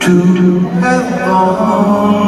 to heaven.